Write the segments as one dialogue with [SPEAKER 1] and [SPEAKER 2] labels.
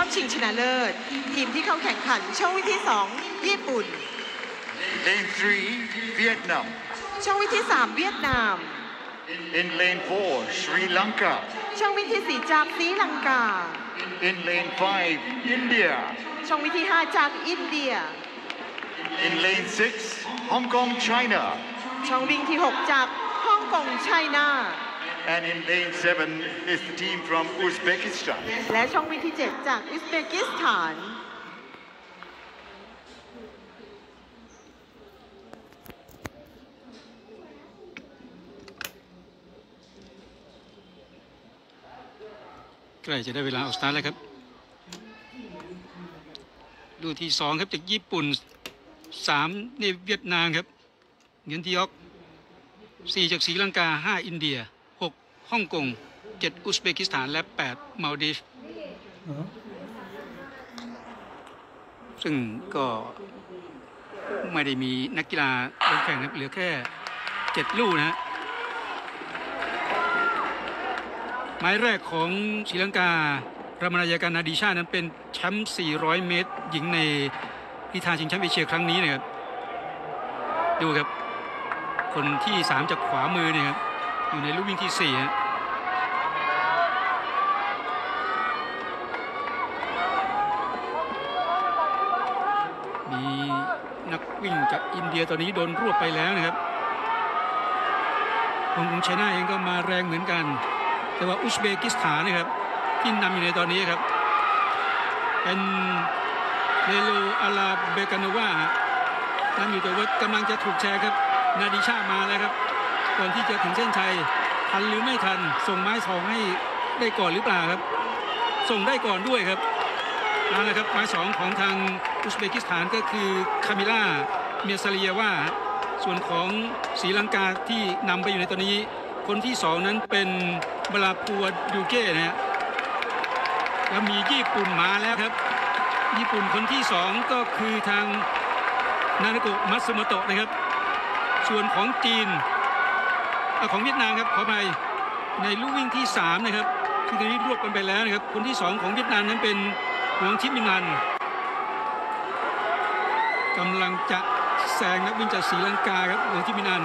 [SPEAKER 1] อบชิงชนะเลิศ ทีมที่เข้าแข่งขันช่องวิธีสองญี่ปุ่น
[SPEAKER 2] Lane 3, Vietnam.
[SPEAKER 1] ช่องวิธีสามเวียดนาม
[SPEAKER 2] In lane 4, Sri Lanka.
[SPEAKER 1] ช่องวิธีสี่จากศรีลังกา
[SPEAKER 2] In lane 5, India.
[SPEAKER 1] ช่องวิธีห้าจากอินเดีย
[SPEAKER 2] In lane 6, Hong Kong, China.
[SPEAKER 1] ช่องวิ่งที่ 6 จากฮ่องกงไชน่า
[SPEAKER 2] And in lane 7 is the team from Uzbekistan.
[SPEAKER 1] และช่องวิ่งที่ 7 จากอุซเบกิสถาน
[SPEAKER 3] ใกล้จะได้เวลาออกสตาร์ทแล้วครับ ดูที่สองครับจากญี่ปุ่นสามนี่เวียดนามครับ เงินที่ยอกสี่จากศรีลังกาห้าอินเดียหก ฮ่องกงเจ็ดอุซเบกิสถานและแปดมาลดีฟซึ่งก็ไม่ได้มีนักกีฬาลงแข่งนะเหลือแค่เจ็ดลูกนะฮะหมายแรกของศรีลังการามนายการนาดีชานั้นเป็นแชมป์ 400 เมตร หญิงในพิธาชิงแชมป์เอเชียครั้งนี้นะครับ ดูครับ คนที่ 3 จากขวามือเนี่ยครับ อยู่ในลูกวิ่งที่4ฮะมีนักวิ่งจากอินเดียตอนนี้โดนรวบไปแล้วนะครับของกรุงไชน่าเองก็มาแรงเหมือนกัน แต่ว่าอุซเบกิสถานนะครับที่นำอยู่ในตอนนี้ครับ เป็นเนโลอาลาเบกานวานำอยู่แต่ว่ากำลังจะถูกแชร์ครับ นาดิชามาแล้วครับ ก่อนที่จะถึงเส้นชัยทันหรือไม่ทัน ส่งไม้สองให้ได้ก่อนหรือเปล่าครับ ส่งได้ก่อนด้วยครับเอาละครับไม้สองของทางอุซเบกิสถานก็คือคามิล่าเมียซาเลียว่าส่วนของศรีลังกาที่นำไปอยู่ในตอนนี้ คนที่สองนั้นเป็นบลาปัวดูเก้นะฮะแล้วมีญี่ปุ่นมาแล้วครับ ญี่ปุ่นคนที่สองก็คือทางนานาโกะมัตสึโมโตะนะครับ ส่วนของจีน ของเวียดนามครับขอไปในลูกวิ่งที่สามนะครับที่ตอนนี้รวบกันไปแล้วนะครับ คนที่สองของเวียดนามนั้นเป็นหวงทิมินันกำลังจะแซงนักวิ่งจากศรีลังกาครับหวงทิมินัน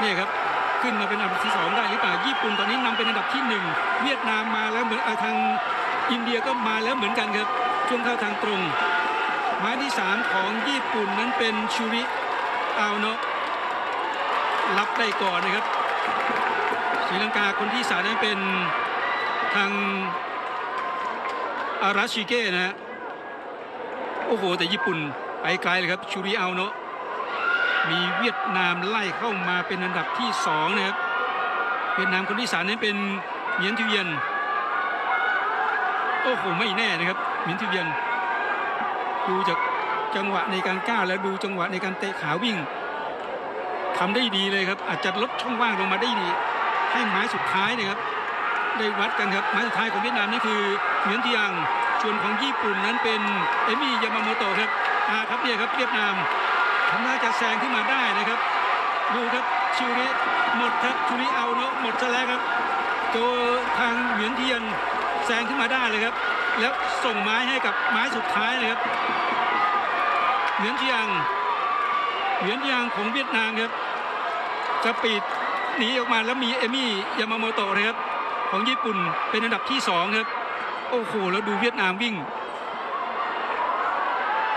[SPEAKER 3] นี่ครับขึ้นมาเป็นอันดับที่สองได้หรือเปล่าญี่ปุ่นตอนนี้นำเป็นอันดับที่หนึ่งเวียดนามมาแล้วเหมือนอ่อทางอินเดียก็มาแล้วเหมือนกันครับช่วงเข้าทางตรงหมายที่สามของญี่ปุ่นนั้นเป็นชูริอาโนะรับได้ก่อนนะครับ ศรีลังกาคนที่สามนั้นเป็นทางอาราชิเกะนะฮะโอ้โห แต่ญี่ปุ่นไปไกลเลยครับชูริอาโนาะมีเวียดนามไล่เข้ามาเป็นอันดับที่สองนะครับเวียดนามคนที่สามนั้นเป็นเหมียนทิวเยียนโอ้โหไม่แน่นะครับเหมียนทิวเยียนดูจากจังหวะในการก้าวแล้วดูจังหวะในการเตะขาวิ่งทำได้ดีเลยครับ อาจจะลดช่องว่างลงมาได้ดี ให้ไม้สุดท้ายนะครับได้วัดกันครับไม้สุดท้ายของเวียดนามนี่คือเหมียนเทียงส่วนของญี่ปุ่นนั้นเป็นเอมิยามาโมโตะครับอ่าครับเนี่ยครับเวียดนามทำท่าจะแซงขึ้นมาได้นะครับ ดูครับชิวริหมดครับชิวริเอาเนาะหมดซะแล้วครับตัวทางเหวียนเทียนแซงขึ้นมาได้เลยครับ แล้วส่งไม้ให้กับไม้สุดท้ายเลยครับเหวียนเทียงเหวียนเทียงของเวียดนามครับจะปีด หนีออกมาแล้วมีเอมี่ยามาโมโตะนะครับของญี่ปุ่นเป็นอันดับที่สองครับโอ้โหแล้วดูเวียดนามวิ่ง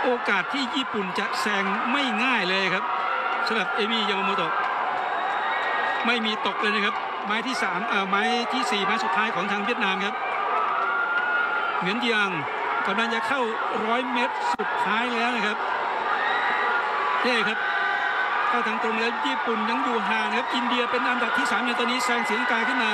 [SPEAKER 3] โอกาสที่ญี่ปุ่นจะแซงไม่ง่ายเลยครับสำหรับเอมิยามาโมโตะไม่มีตกเลยนะครับ ไม้ที่สามเอ่อไม้ที่สี่ไม้สุดท้ายของทางเวียดนามครับเหมือนยางกำลังจะเข้าร้อยเมตรสุดท้ายแล้วนะครับนี่ครับ เข้าทางตรงแล้วญี่ปุ่นยังอยู่ห่างครับอินเดียเป็นอันดับที่สามอยู่ตอนนี้แซงศรีลังกาขึ้นมา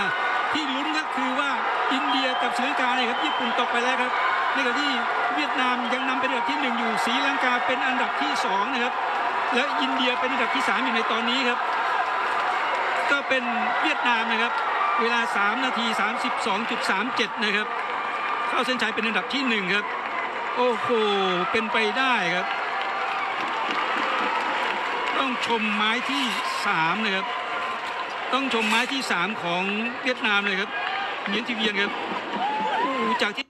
[SPEAKER 3] ที่ลุ้นก็คือว่าอินเดียกับศรีลังกาเนี่ยครับญี่ปุ่นตกไปแล้วครับในขณะที่เวียดนามยังนำเป็นอันดับที่หนึ่งอยู่ศรีลังกาเป็นอันดับที่สองนะครับและอินเดียเป็นอันดับที่สามอยู่ในตอนนี้ครับ ก็เป็นเวียดนามนะครับ เวลา 3 นาที 32.37 นะครับ เข้าเส้นชัยเป็นอันดับที่หนึ่งครับ โอ้โหเป็นไปได้ครับ ต้องชมไม้ที่สามนะครับต้องชมไม้ที่สามของเวียดนามเลยครับเหมียนทีเวียนครับโอ้โหจากที่